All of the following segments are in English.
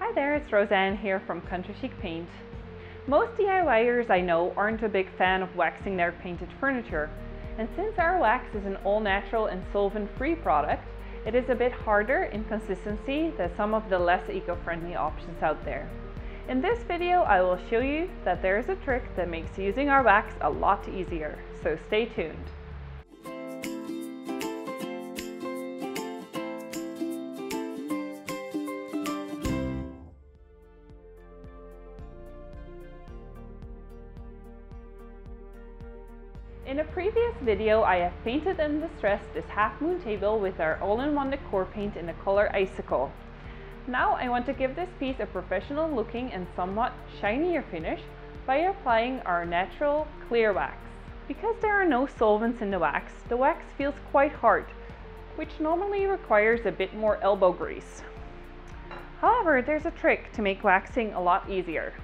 Hi there, it's Rosanne here from Country Chic Paint. Most DIYers I know aren't a big fan of waxing their painted furniture, and since our wax is an all-natural and solvent-free product, it is a bit harder in consistency than some of the less eco-friendly options out there. In this video I will show you that there is a trick that makes using our wax a lot easier, so stay tuned. In a previous video I have painted and distressed this half moon table with our all-in-one decor paint in the color Icicle. Now I want to give this piece a professional looking and somewhat shinier finish by applying our natural clear wax. Because there are no solvents in the wax, the wax feels quite hard, which normally requires a bit more elbow grease. However, there's a trick to make waxing a lot easier.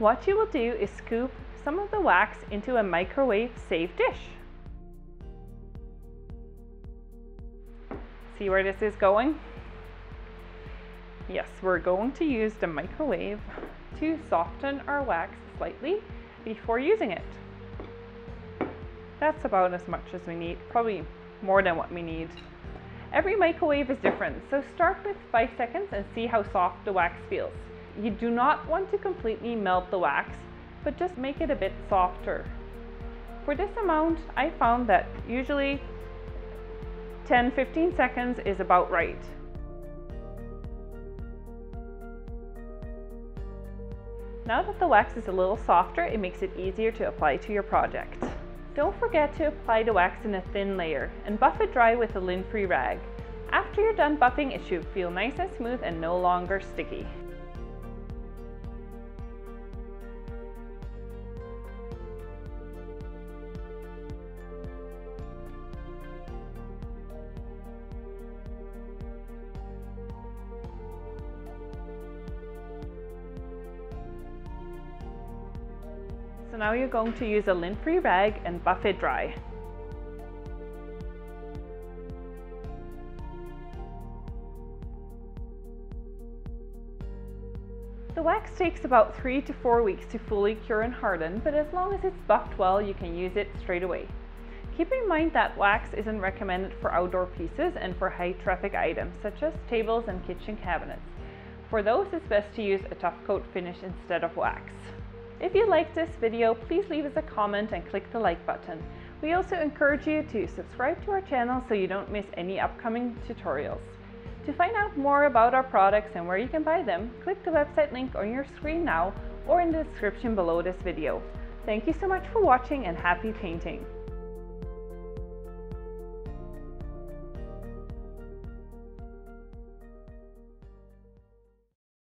What you will do is scoop some of the wax into a microwave safe dish. See where this is going? Yes, we're going to use the microwave to soften our wax slightly before using it. That's about as much as we need, probably more than what we need. Every microwave is different, so start with 5 seconds and see how soft the wax feels. You do not want to completely melt the wax but just make it a bit softer. For this amount, I found that usually 10-15 seconds is about right. Now that the wax is a little softer, it makes it easier to apply to your project. Don't forget to apply the wax in a thin layer and buff it dry with a lint-free rag. After you're done buffing, it should feel nice and smooth and no longer sticky. So now you're going to use a lint-free rag and buff it dry. The wax takes about 3 to 4 weeks to fully cure and harden, but as long as it's buffed well, you can use it straight away. Keep in mind that wax isn't recommended for outdoor pieces and for high traffic items, such as tables and kitchen cabinets. For those, it's best to use a tough coat finish instead of wax. If you liked this video, please leave us a comment and click the like button. We also encourage you to subscribe to our channel so you don't miss any upcoming tutorials. To find out more about our products and where you can buy them, click the website link on your screen now or in the description below this video. Thank you so much for watching and happy painting!